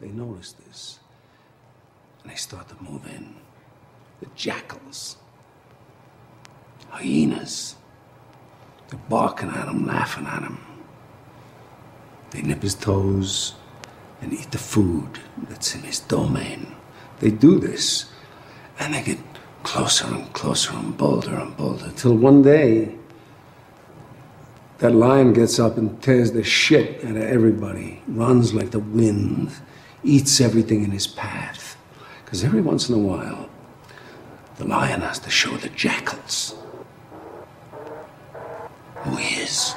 they notice this. And they start to move in. The jackals, hyenas, they're barking at him, laughing at him. They nip his toes and eat the food that's in his domain. They do this, and they get closer and closer and bolder and bolder, till one day, that lion gets up and tears the shit out of everybody, runs like the wind, eats everything in his path. Because every once in a while, the lion has to show the jackals who he is.